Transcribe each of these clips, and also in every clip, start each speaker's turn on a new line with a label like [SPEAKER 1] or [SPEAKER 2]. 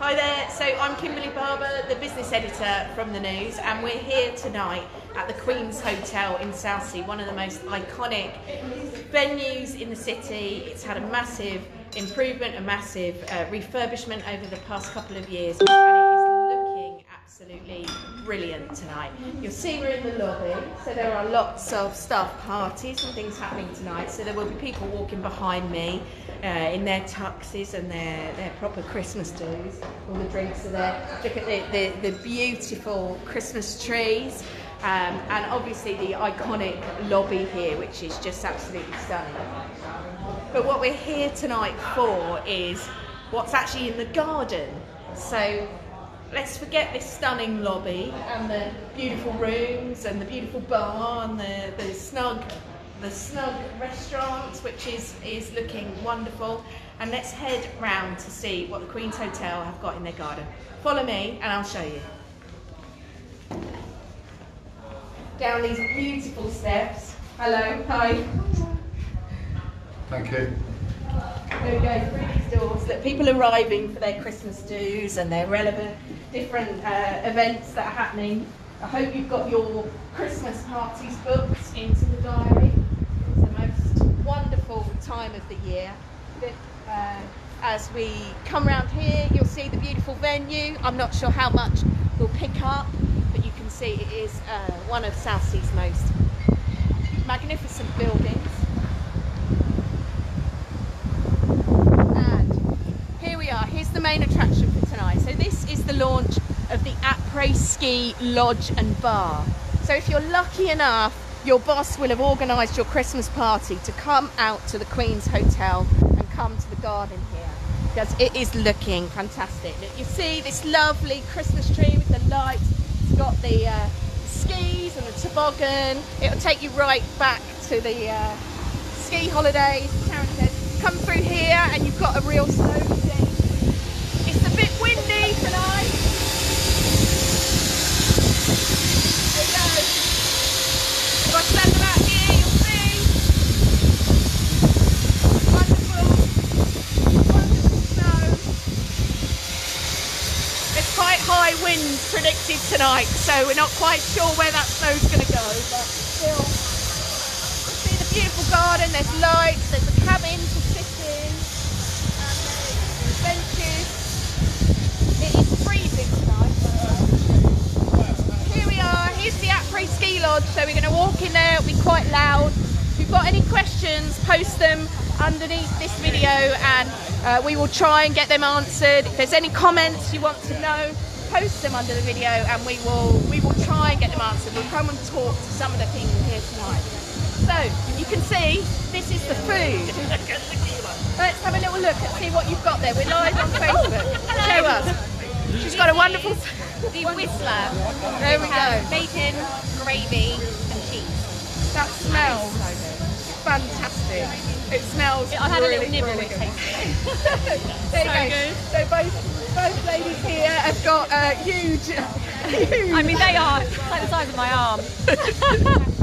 [SPEAKER 1] Hi there, so I'm Kimberly Barber, the business editor from the news, and we're here tonight at the Queen's Hotel in Southsea, one of the most iconic venues in the city. It's had a massive improvement, a massive uh, refurbishment over the past couple of years, and it is looking absolutely brilliant tonight. You'll see we're in the lobby, so there are lots of staff parties and things happening tonight. So there will be people walking behind me uh, in their tuxes and their, their proper Christmas do's. All the drinks are there. Look at the, the, the beautiful Christmas trees. Um, and obviously the iconic lobby here, which is just absolutely stunning. But what we're here tonight for is what's actually in the garden. So let's forget this stunning lobby and the beautiful rooms and the beautiful bar and the, the snug the snug restaurant which is is looking wonderful and let's head round to see what the Queen's Hotel have got in their garden. Follow me and I'll show you. Down these beautiful steps. Hello, hi.
[SPEAKER 2] Thank you.
[SPEAKER 1] There we go, doors. Look, people arriving for their Christmas do's and their relevant different uh, events that are happening. I hope you've got your Christmas parties booked into the diary. It's the most wonderful time of the year. Uh, as we come round here, you'll see the beautiful venue. I'm not sure how much we'll pick up, but you can see it is uh, one of Southsea's most magnificent buildings. And here are. Here's the main attraction for tonight. So this is the launch of the Après Ski Lodge and Bar. So if you're lucky enough, your boss will have organised your Christmas party to come out to the Queen's Hotel and come to the garden here because it is looking fantastic. Look, you see this lovely Christmas tree with the lights. It's got the uh, skis and the toboggan. It'll take you right back to the uh, ski holidays. Come through here and you've got a real snow day. It's tonight. There. If I stand about here, you'll see. Wonderful, wonderful snow. There's quite high winds predicted tonight, so we're not quite sure where that snow's going to go, but still. See the beautiful garden, there's lights, there's a cabin it'll be quite loud. If you've got any questions, post them underneath this video and uh, we will try and get them answered. If there's any comments you want to know, post them under the video and we will we will try and get them answered. We'll come and talk to some of the people here tonight. So you can see this is the food. Let's have a little look and see what you've got there. We're live on Facebook. Show us. She's got a wonderful.
[SPEAKER 3] The Whistler.
[SPEAKER 1] There we go.
[SPEAKER 3] Bacon, gravy.
[SPEAKER 1] That smells fantastic. It smells.
[SPEAKER 3] I've had a
[SPEAKER 1] really,
[SPEAKER 3] little nibble.
[SPEAKER 1] really good. There you
[SPEAKER 3] So
[SPEAKER 1] go.
[SPEAKER 3] good.
[SPEAKER 1] So both both ladies here have got uh, huge. huge.
[SPEAKER 3] I mean, they are like the size of my arm.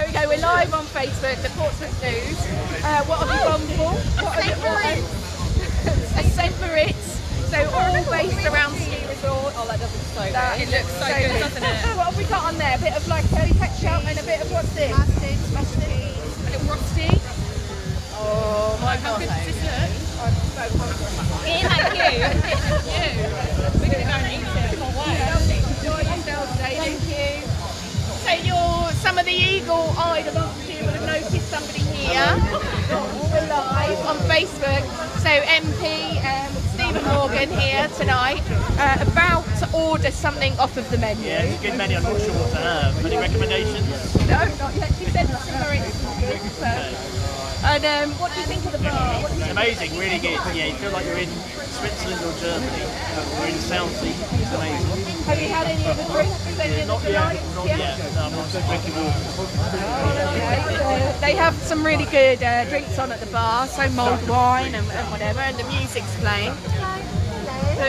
[SPEAKER 1] There we go. We're live on Facebook, the Portsmouth News. Uh, what have you gone for? What have you A Saint Moritz. So all based around resort.
[SPEAKER 3] Oh, that doesn't so
[SPEAKER 1] That
[SPEAKER 3] It looks so good, doesn't it?
[SPEAKER 1] what have we got on there? A bit of like curly ketchup and a bit of what's this? Mustard. Mustard. A little rusty. Oh my
[SPEAKER 3] How
[SPEAKER 1] god.
[SPEAKER 3] good does this look?
[SPEAKER 1] I'm so hungry.
[SPEAKER 3] Ian, thank you. you. We're going to go and eat it.
[SPEAKER 1] Enjoy yourselves, ladies. Thank you. So you're some of the eagle-eyed amongst you will have noticed somebody here. We're live on Facebook. So MP um, Stephen Morgan here tonight, uh, about to order something off of the menu.
[SPEAKER 4] Yeah, it's a good menu. I'm not sure what to have. Any recommendations?
[SPEAKER 1] No, not yet. She said somewhere it's good. So. And um, what do you think of the bar? You
[SPEAKER 4] It's amazing, really good. Yeah, you feel like you're in Switzerland or Germany. We're in Southsea. It's amazing.
[SPEAKER 1] Have you had any of the drinks? Any of
[SPEAKER 4] Not yet, not
[SPEAKER 1] Yeah?
[SPEAKER 4] yet. No, I'm not drinking water.
[SPEAKER 1] Uh, they have some really good uh, drinks on at the bar, so mulled wine and, and whatever, and the music's playing. So,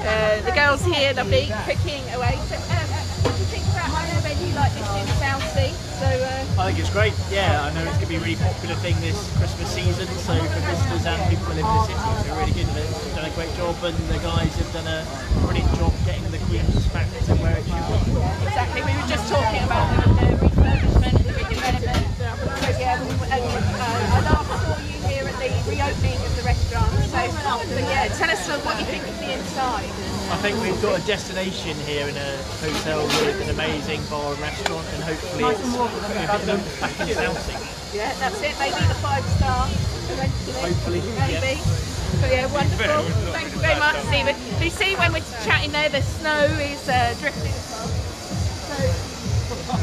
[SPEAKER 1] uh, the girls here, lovely, cooking away. So, um, what do you think about having a venue like this in Southsea? So, uh,
[SPEAKER 4] I think it's great. Yeah, I know it's going to be a really popular thing this Christmas season. So for visitors and people who live in the city, it's a really good They've done a great job, and the guys have done a brilliant job getting the Queens back to where it should be.
[SPEAKER 1] Exactly. We were just talking about the, reopening of the restaurant. So, but yeah, tell us what you think of the inside.
[SPEAKER 4] I think we've got a destination here in a hotel with an amazing bar and restaurant, and hopefully it's, if it looks back in Southsea.
[SPEAKER 1] Yeah, that's it. Maybe the five star eventually.
[SPEAKER 4] Hopefully,
[SPEAKER 1] Maybe. So yeah, wonderful. Thank you very much, Stephen. You see when we're chatting there, the snow is uh, drifting across. So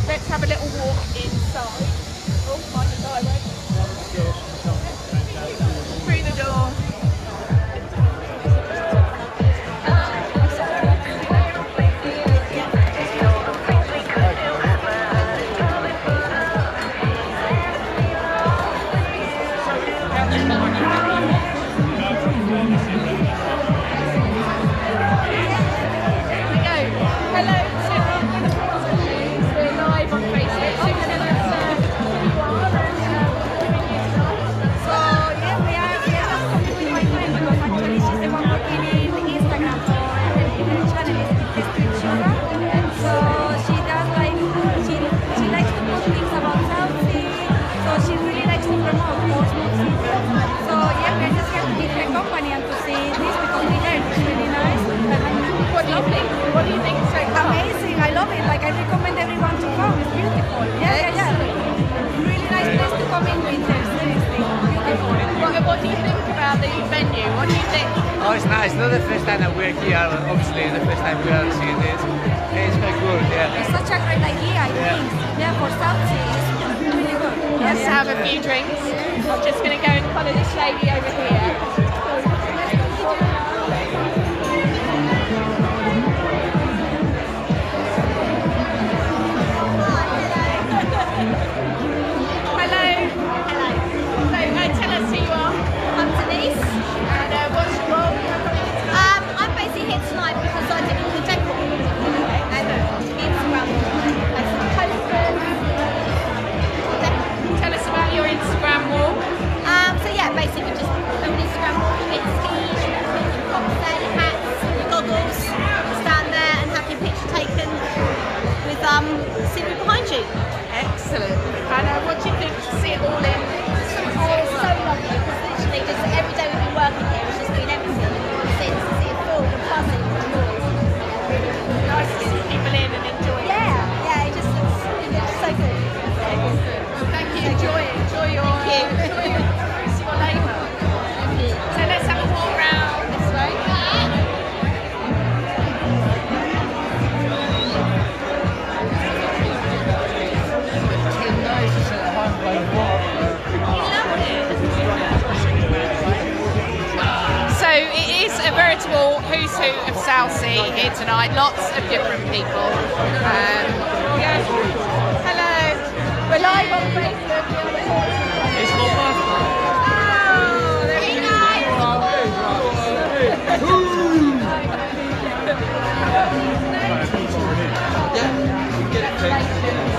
[SPEAKER 1] let's have a little walk inside. Oh, mind the highway. Through
[SPEAKER 2] it's.
[SPEAKER 5] Not the first time that we're here. Obviously, the first time we are seeing this. It's quite good. Yeah.
[SPEAKER 2] It's such a great idea, I think. Yeah, for Southsea, it's really good.
[SPEAKER 1] Let's have a few drinks. I'm just going to go and follow this lady over here. Who's who of Southsea here tonight. Lots of different people. Um, yeah. Hello. We're live on Facebook.
[SPEAKER 4] It's my birthday.
[SPEAKER 1] Oh, there we go.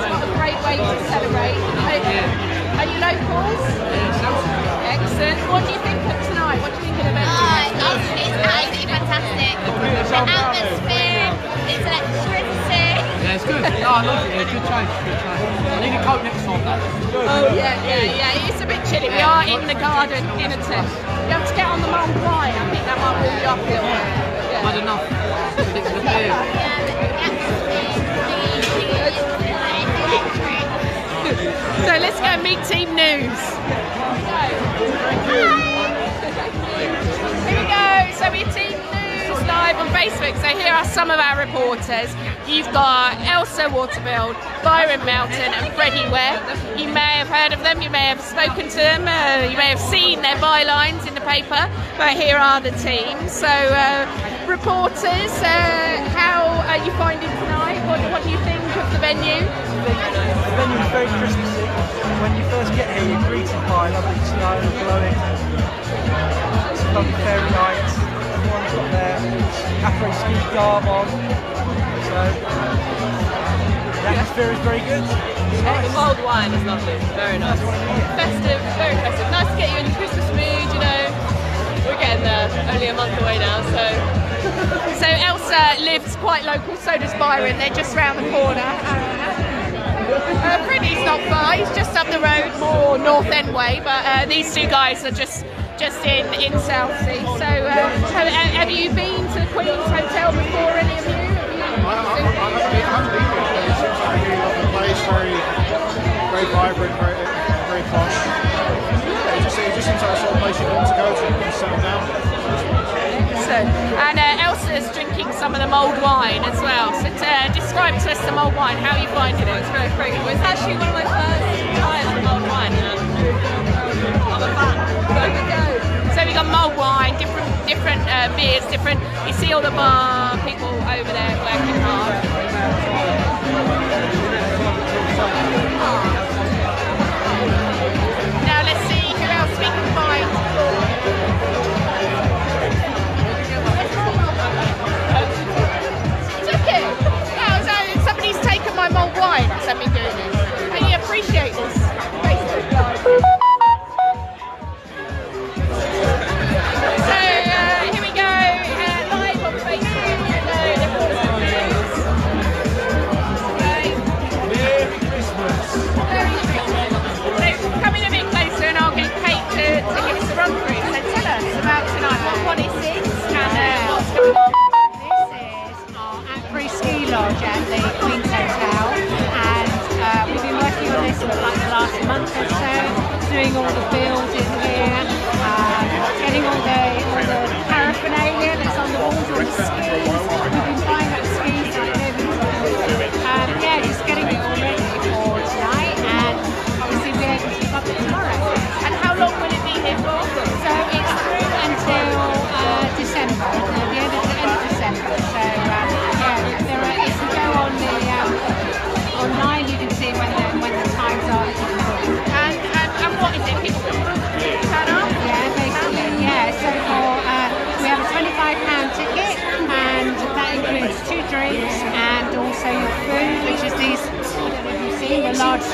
[SPEAKER 1] What a great way to celebrate. Are, are you locals? Excellent. What do you think of tonight? What do you think of the event?
[SPEAKER 6] Oh, it's, it's absolutely fantastic. The atmosphere, it's electricity.
[SPEAKER 5] Yeah, it's good. No, I love it. Yeah, good change. Good change. I need a coat next time. Though.
[SPEAKER 1] Oh yeah, yeah, yeah. It's a bit chilly. We are in the garden in a tent. You have to get on the Mont Blanc. I think that might warm you up a little bit. Yeah.
[SPEAKER 5] Had enough. Ridiculous beer.
[SPEAKER 6] Yeah, the atmosphere, the, the electric.
[SPEAKER 1] So let's go meet Team News. Here we go. So we're Team News live on Facebook. So here are some of our reporters. You've got Elsa Waterfield, Byron Melton, and Freddie Ware. You may have heard of them. You may have spoken to them. Uh, you may have seen their bylines in the paper. But here are the team. So uh, reporters, uh, how are you finding tonight? What, what do you think of the venue?
[SPEAKER 7] The venue is very Christmassy. When you first get here, you're greeted by lovely snow blowing. It's a lovely fairy night. Got their après ski garb on. So the atmosphere is very good. It's
[SPEAKER 3] The
[SPEAKER 7] nice.
[SPEAKER 3] mulled wine is lovely. Very nice.
[SPEAKER 7] Nice one in here.
[SPEAKER 3] Festive, very festive. Nice to get you in the Christmas mood, you know. We're getting there. Only a month away now, so
[SPEAKER 1] So Elsa lives quite local, so does Byron. They're just round the corner. Uh, not far. He's just up the road, more North End way. But uh, these two guys are just just in in Southsea. So uh, have, have you been to the Queen's Hotel before? Any of you? Have you
[SPEAKER 8] It seems like a lovely place, very, very vibrant, very, very posh. It just, it just seems like the sort of place you want to go to and settle down.
[SPEAKER 1] So, and uh, Elsa's drinking some of the mulled wine as well. So uh, describe to us the mulled wine. How are you finding it?
[SPEAKER 3] it's very, very good. It was actually one of my first tries of mulled wine.
[SPEAKER 1] So we got mulled wine, different different uh, beers, different. You see all the bar people over there working hard.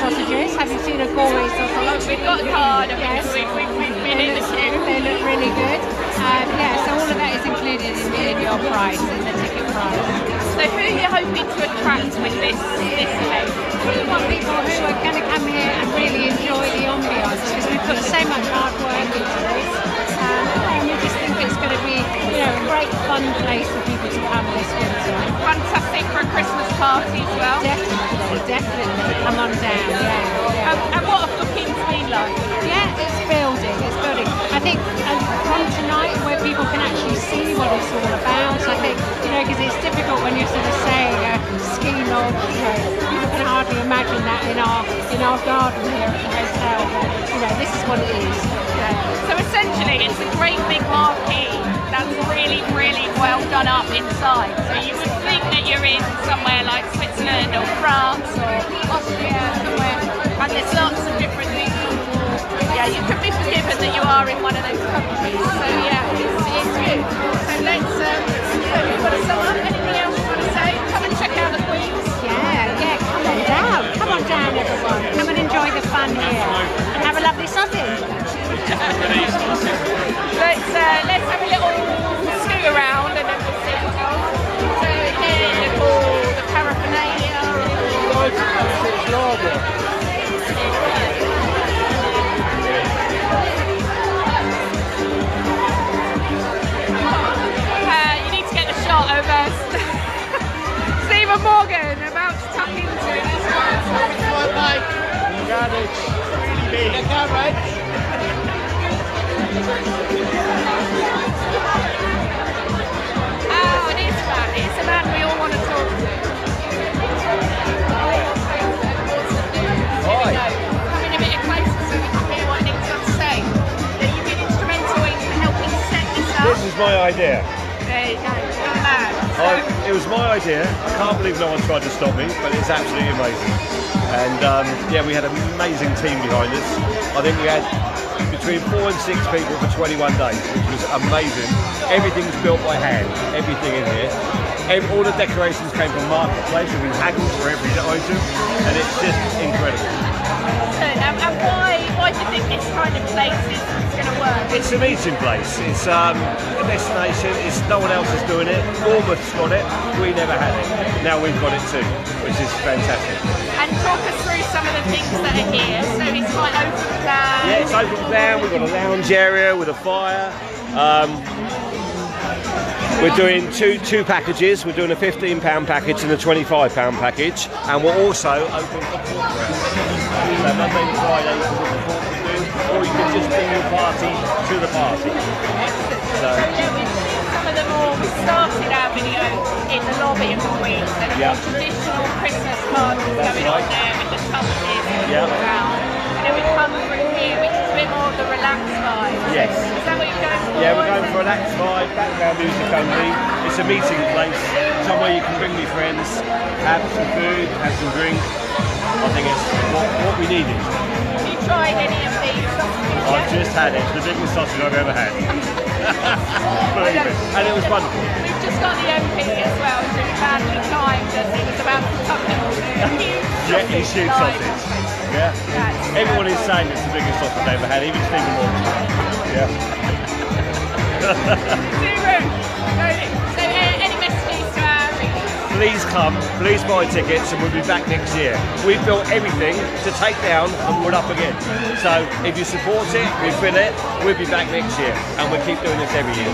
[SPEAKER 9] Sausages. Have you seen a gourmet sausage?
[SPEAKER 1] We've got a card
[SPEAKER 9] Yes.
[SPEAKER 1] we've, we've, we've been
[SPEAKER 9] They
[SPEAKER 1] in the
[SPEAKER 9] look,
[SPEAKER 1] queue.
[SPEAKER 9] they look really good. Um, yeah, so all of that is included in, in your price, in the ticket price.
[SPEAKER 1] So who are you hoping to attract with this this event?
[SPEAKER 9] We want people who are going to come here and really enjoy the ambiance because we put so much hard work into this. You know, a great fun place for people to come this winter.
[SPEAKER 1] Fantastic for a Christmas party as well.
[SPEAKER 9] Definitely, definitely. Come on down, yeah. yeah.
[SPEAKER 1] Um, and what have bookings been like?
[SPEAKER 9] Yeah, it's building, it's building. I think um, from tonight where people can actually see what it's all about, I think, you know, because it's difficult when you're sort of saying a ski lodge, you know, people can hardly imagine that in our in our garden here at the hotel, but, you know, this is what it is.
[SPEAKER 1] Essentially, it's a great big marquee that's really, really well done up inside. So you would think that you're in somewhere like Switzerland or France or Austria, somewhere, and there's lots of different things. Yeah, you can be forgiven that you are in one of those countries. So yeah, it's, it's good. So let's. Um, you want to sum? Anything else you want to say? Come and check out the Queens.
[SPEAKER 9] Yeah, yeah, come on down, come on down everyone. Come and enjoy the fun here and have a lovely sausage.
[SPEAKER 1] Let's uh, let's have a little scoot around and then we'll see what else. So again, look all the paraphernalia. Uh, you need to get the shot of us. Stephen Morgan about to tuck into this one.
[SPEAKER 8] Garage, really big. The garage.
[SPEAKER 1] This up.
[SPEAKER 10] This is my idea.
[SPEAKER 1] There you go. Good man. So,
[SPEAKER 10] I, it was my idea. I can't believe no one tried to stop me, but it's absolutely amazing. And um, yeah, we had an amazing team behind us. I think we had between four and six people for 21 days, which was amazing. Everything's built by hand, everything in here. Ev- all the decorations came from Marketplace, and we haggled for every item, and it's just incredible.
[SPEAKER 1] good. And, and why why do you think this kind of place is, is going to work?
[SPEAKER 10] It's a meeting place. It's um, a destination. It's no one else is doing it. Bournemouth's got it. We never had it. Now we've got it too, which is fantastic.
[SPEAKER 1] And talk us through some of the things that are here. So it's quite open plan.
[SPEAKER 10] Yeah, it's open plan. We've got a lounge area with a fire. Um, we're doing two two packages. We're doing a fifteen pound package and a twenty five pound package, and we're also open for corporate. So Monday to Friday you can book a corporate do, or you can just bring your party to the party. So
[SPEAKER 1] we- Some of them all we started our video in the lobby of the. There are
[SPEAKER 10] Yeah.
[SPEAKER 1] traditional Christmas going on there with the
[SPEAKER 10] Yeah.
[SPEAKER 1] around. And then we come through here, which is a bit more of the relaxed vibe.
[SPEAKER 10] Yes.
[SPEAKER 1] Is that what you're going for?
[SPEAKER 10] yeah, we're going for an act vibe, background music only. It's a meeting place, somewhere you can bring your friends, have some food, have some drink. I think it's what, what we needed.
[SPEAKER 1] Have you tried any of these sausages
[SPEAKER 10] I've
[SPEAKER 1] yet?
[SPEAKER 10] just had it. The biggest sausage I've ever had. Believe it. And it was wonderful.
[SPEAKER 1] Just got the opening as well, so we badly timed as it was about to come in. Huge
[SPEAKER 10] Yeah, it's huge
[SPEAKER 1] live.
[SPEAKER 10] sausage. Yeah. Everyone is saying it's the biggest sausage they've ever had, even Stephen Morgan. Yeah.
[SPEAKER 1] So, uh, any messages to our readers?
[SPEAKER 10] Please come, please buy tickets, and we'll be back next year. We've built everything to take down and put up again. So if you support it, we fill it, we'll be back next year, and we'll keep doing this every year.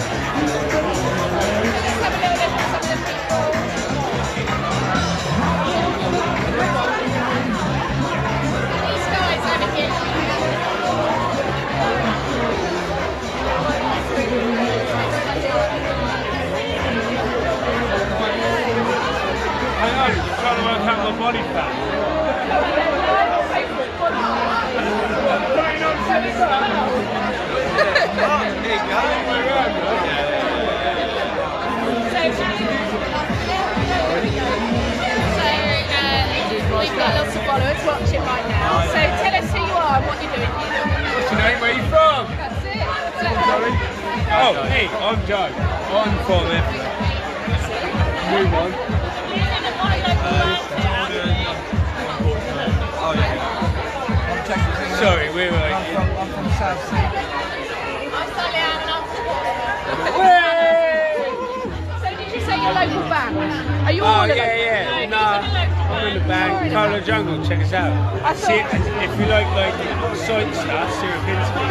[SPEAKER 11] Oh,
[SPEAKER 1] a
[SPEAKER 11] yeah,
[SPEAKER 1] local
[SPEAKER 11] yeah. Nah, I'm in the band, Colour Jungle. Check us out.
[SPEAKER 1] I
[SPEAKER 11] See, if you like like sight stuff, Sirapinski,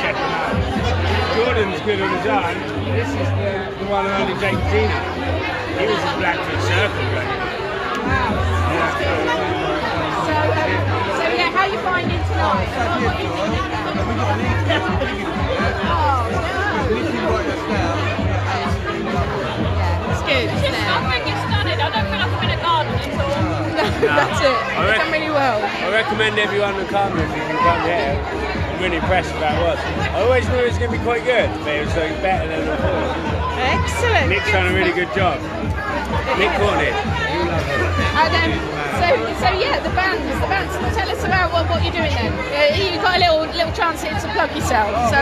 [SPEAKER 11] check them out. Jordan's good on his own. This is the, the one and only Jake Zena. He was a Blackfoot Circle guy.
[SPEAKER 1] So, um, so yeah, how are you finding tonight? Oh, what are you thinking? Oh, no. It's good, isn't it? I think it's stunning. I don't feel like I'm in a garden at all. That's it.
[SPEAKER 11] I rec-
[SPEAKER 1] done really well.
[SPEAKER 11] I recommend everyone to come if you can come here. I'm really impressed about what. I always knew it was going to be quite good, but it was like better than I thought.
[SPEAKER 1] Excellent.
[SPEAKER 11] Nick's done a really good job. Nick Courtney.
[SPEAKER 1] And um, so, so yeah, the bands, the bands. Tell us about what, what you're doing then. Uh, you got a little little chance here to plug yourself. So,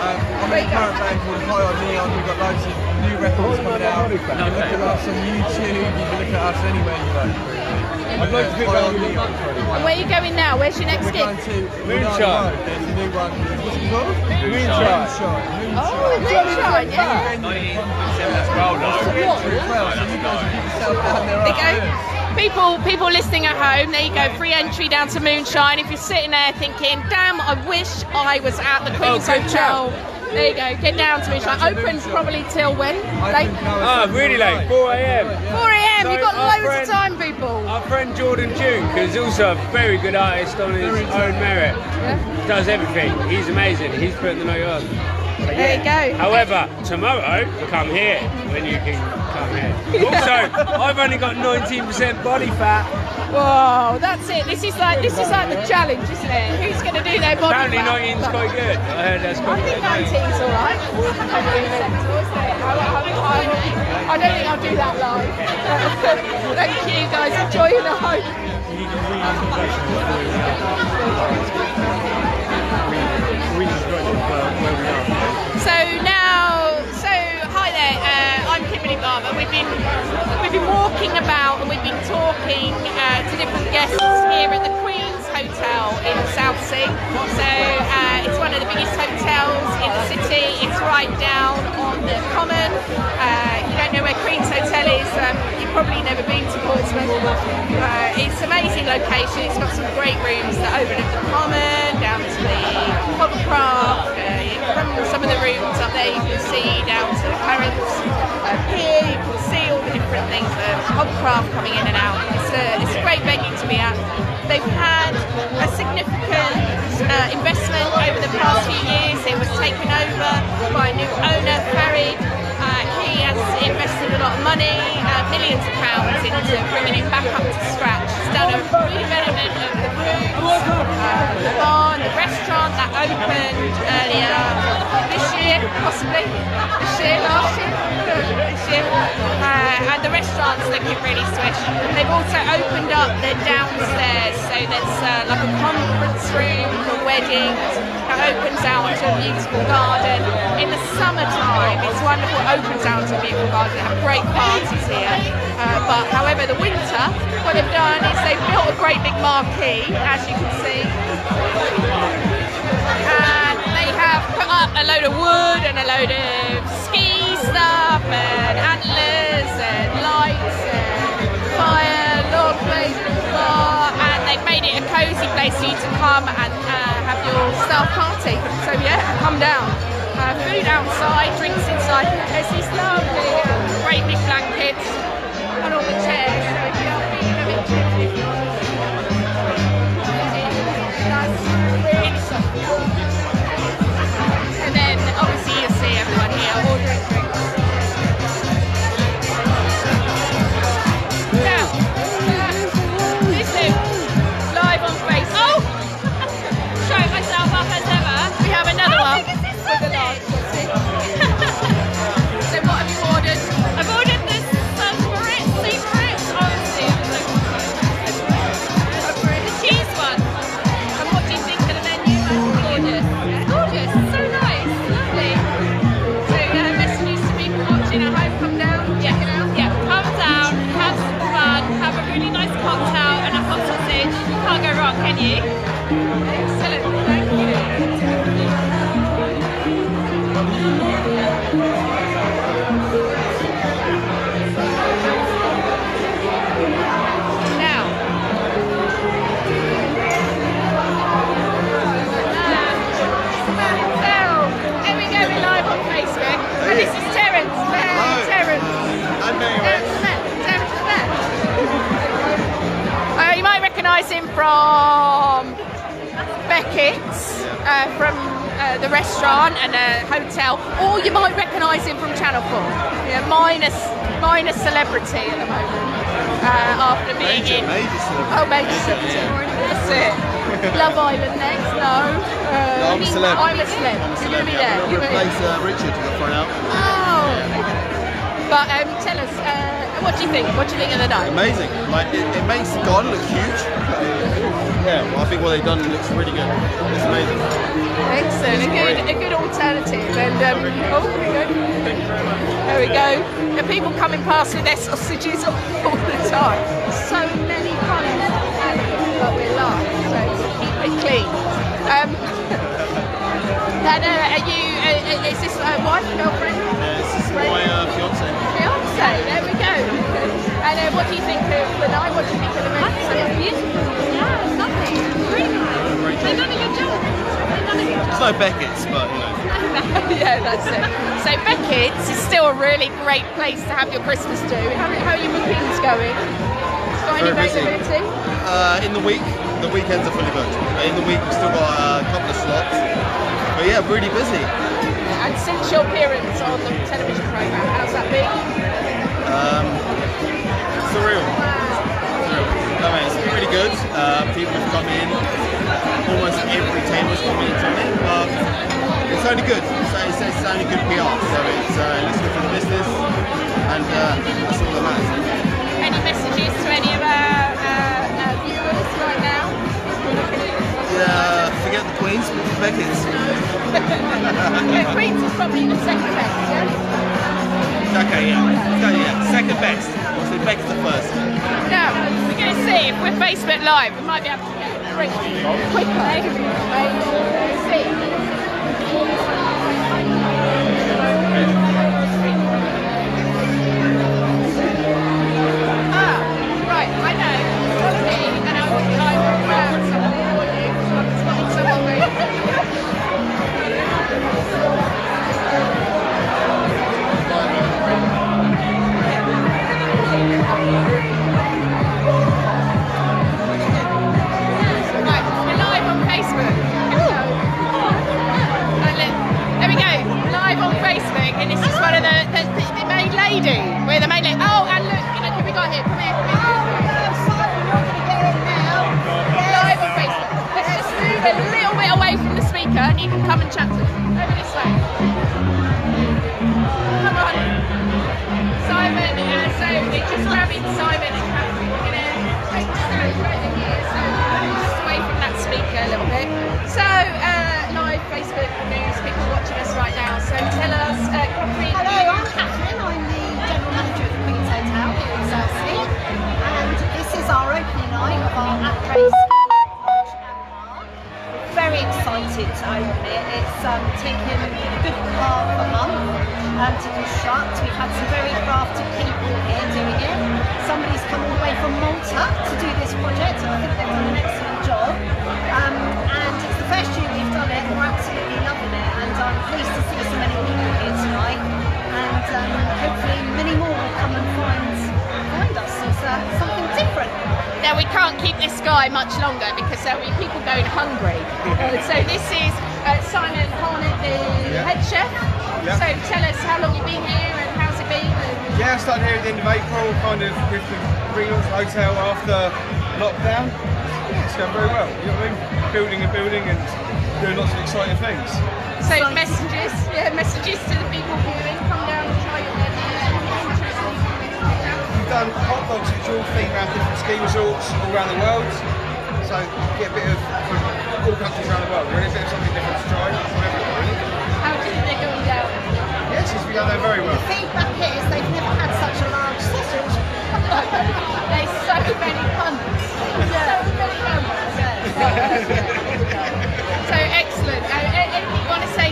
[SPEAKER 7] Um, I'm in a current band called High on Neon. We've got loads of new records coming out. You can look at us on YouTube. You can look at us anywhere you like.
[SPEAKER 11] I'd like to pick
[SPEAKER 7] High on Neon.
[SPEAKER 1] and where are you going now? Where's your next
[SPEAKER 7] We're
[SPEAKER 1] gig?
[SPEAKER 7] going to
[SPEAKER 11] Moonshine.
[SPEAKER 7] There's a new one. What's it called?
[SPEAKER 11] Moonshine.
[SPEAKER 7] Moonshine.
[SPEAKER 1] Oh, Moonshine, yeah. There you go. People, people listening at home, there you go. Free entry down to Moonshine. If you're sitting there thinking, "Damn, I wish I was at the Queen's
[SPEAKER 11] Oh, good
[SPEAKER 1] Hotel." There you go. Get down to Moonshine. Open probably till when? Late.
[SPEAKER 11] Ah, really late, 4 a.m.
[SPEAKER 1] 4 a.m.
[SPEAKER 11] So
[SPEAKER 1] You've got
[SPEAKER 11] our
[SPEAKER 1] loads
[SPEAKER 11] friend-
[SPEAKER 1] of time, people.
[SPEAKER 11] Our friend Jordan June, who's also a very good artist on his own merit, does everything. He's amazing. He's putting the note on. So,
[SPEAKER 1] There you go.
[SPEAKER 11] However, tomorrow, come here when you can here. Also, I've only got 19% body fat.
[SPEAKER 1] Whoa, that's it. This is like this is like the challenge, isn't it? Who's going to do their body
[SPEAKER 11] Apparently,
[SPEAKER 1] fat?
[SPEAKER 11] 19's quite good. I heard that's
[SPEAKER 1] I
[SPEAKER 11] quite
[SPEAKER 1] think
[SPEAKER 11] good.
[SPEAKER 1] 19's all right. I don't think acceptable, isn't it? I, I, I, I don't think I'll do that live. Thank you, guys. Enjoy the home. So now, Barber. We've been we've been walking about and we've been talking uh, to different guests here at the Queen's Hotel in Southsea. So uh, it's one of the biggest hotels in the city. It's right down on the Common. Uh, you don't know where Queen's Hotel is. Um, you've probably never been to Portsmouth. Uh, it's an amazing location. It's got some great rooms that open overlook the Common, down to the Hovercraft. Uh, from some of the rooms up there, you can see down to the Clarence uh, Pier. You can see all the different things. The Hovercraft coming in and out. It's a, it's a great venue to be at. They've had a significant uh, investment over the past few years. It was taken over by a new owner, Farid. Uh, he has invested a lot of money, uh, millions of pounds, into bringing it back up to scratch. He's done a redevelopment of the rooms, opened earlier this year, possibly this year, last year, this year. Uh, and the restaurant's looking really swish. They've also opened up their downstairs, so there's uh, like a conference room for weddings that opens out to a beautiful garden. In the summertime, it's wonderful, it opens out to a beautiful garden. They have great parties here. Uh, but however, the winter, what they've done is they've built a great big marquee, as you can see. Up a load of wood and a load of ski stuff and antlers and lights and fire, log in bar, and they've made it a cosy place for you to come and uh, have your staff party. So yeah, come down. Uh, food outside, drinks inside. There's these lovely, great big blankets on all the chairs. So if you're feeling a bit chilly, from Beckett's, uh, from uh, the restaurant and a hotel, or you might recognise him from Channel 4. Yeah, minus, minus celebrity at the moment. Uh, after being
[SPEAKER 12] Major,
[SPEAKER 1] in.
[SPEAKER 12] major celebrity.
[SPEAKER 1] Oh, major celebrity. That's it. Love Island next? No. Uh,
[SPEAKER 12] No, I'm a celeb.
[SPEAKER 1] I'm a celeb. You're going to be there. You're
[SPEAKER 12] going to replace uh, Richard got thrown out.
[SPEAKER 1] Oh. But um, tell us, uh, what do you think? What do you think of the night?
[SPEAKER 12] Amazing. Like it, it makes the garden look huge. Yeah, well, I think what they've done looks really good. It's amazing.
[SPEAKER 1] Excellent. A good, a good alternative. And um, oh, here we go. There we go. And people coming past with their sausages all the time. So many puns, but we're live, so keep it clean. Um, and uh, are you? Uh, is this uh, wife, girlfriend?
[SPEAKER 12] Yeah, this my uh, fiance.
[SPEAKER 1] Fiance, there we go. And uh, what do you think of the night? What do you think of the menu? I think it's beautiful. Yeah, it's lovely. Really nice. They've done a good job. They've done a good job.
[SPEAKER 12] It's no Beckett's, but you know.
[SPEAKER 1] yeah, that's it. So Beckett's is still a really great place to have your Christmas do. How, how are your bookings going? Got any
[SPEAKER 12] Very busy.
[SPEAKER 1] availability?
[SPEAKER 12] Uh, in the week, the weekends are fully booked. In the week, we've still got uh, a couple of slots. But yeah, really busy.
[SPEAKER 1] And since your appearance on the television programme, how's that been?
[SPEAKER 12] Um, surreal. Surreal. No, man, it's been really good. Uh, people have come in. Almost every table's come in tonight. But it's only good. It's, it's, it's only good PR. So it's, uh, it looks good for the business. And uh, that's all that matters.
[SPEAKER 1] Any messages to any of our uh, uh, viewers right now?
[SPEAKER 12] Yeah, forget the Queens, Beckett's.
[SPEAKER 1] yeah, Queen's is probably the second best, yeah?
[SPEAKER 12] Okay, yeah. So, yeah, second best. So Beck's the first.
[SPEAKER 1] Now, we're going to see if we're Facebook Live. We might be able to get a drink quicker.
[SPEAKER 6] Taken a good half a month um, to construct. We've had some very crafty people here doing it. Somebody's come all the way from Malta to do this project, and I think they've done an excellent job. Um, and it's the first year we've done it, and we're absolutely loving it. And I'm pleased to see so many people here tonight. And um, hopefully many more will come and find find us. It's uh, something different.
[SPEAKER 1] Now we can't keep this guy much longer because there'll be people going hungry. Uh, so this is uh, Simon Harnett, the head chef.
[SPEAKER 13] Yeah.
[SPEAKER 1] So tell us how long you've been here and how's it been? And
[SPEAKER 13] Yeah, I started here at the end of April, kind of with the relaunch of hotel after lockdown. Yeah, it's going very well. You know what I mean? Building and building and doing lots of exciting things.
[SPEAKER 1] so messages, yeah, messages to the people viewing. Come down and try your.
[SPEAKER 13] We've done hot dogs which are all themed around different ski resorts all around the world. So get a bit of all countries around the world. Really a bit of something different to try from everywhere. Really.
[SPEAKER 1] How do you think they're going down?
[SPEAKER 13] Yes, it's been going down very well.
[SPEAKER 6] Feedback is they've never had such a large sausage.
[SPEAKER 1] There's so many puns. So many numbers. So excellent. Uh, anything you want to say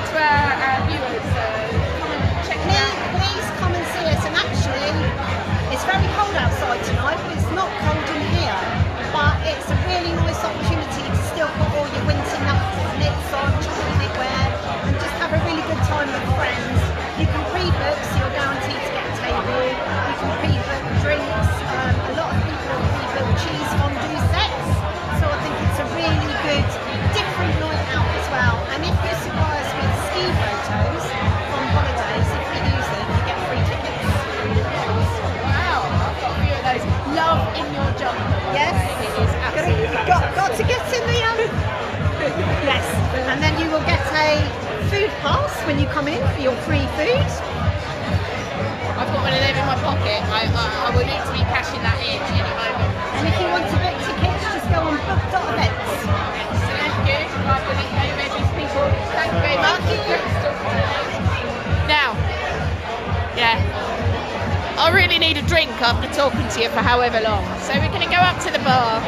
[SPEAKER 6] for
[SPEAKER 1] however long. So we're going to go up to the bar.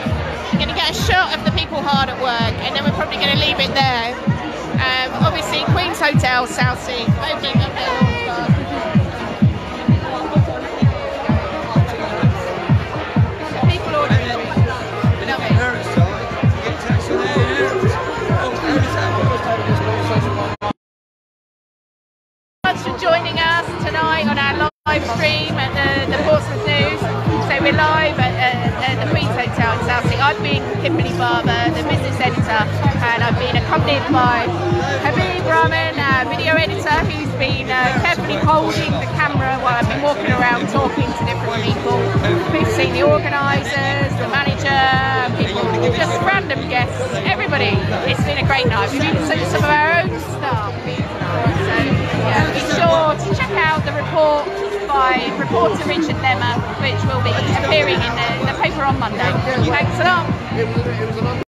[SPEAKER 1] We're going to get a shot of the people hard at work, and then we're probably going to leave it there. Um, obviously, Queen's Hotel, Southsea, opening up joining us tonight on our live stream at the, the Portsmouth live at, at, at the Queen's Hotel in Southsea. I've been Kimberly Barber, the business editor, and I've been accompanied by Habib Rahman, our video editor, who's been uh, carefully holding the camera while I've been walking around talking to different people. We've seen the organisers, the manager, people, just random guests, everybody. It's been a great night. We've even seen some of our own staff. So yeah, be sure to check out the report by reporter Richard Lemmer, which will be appearing in the, the paper on Monday. Thanks a lot.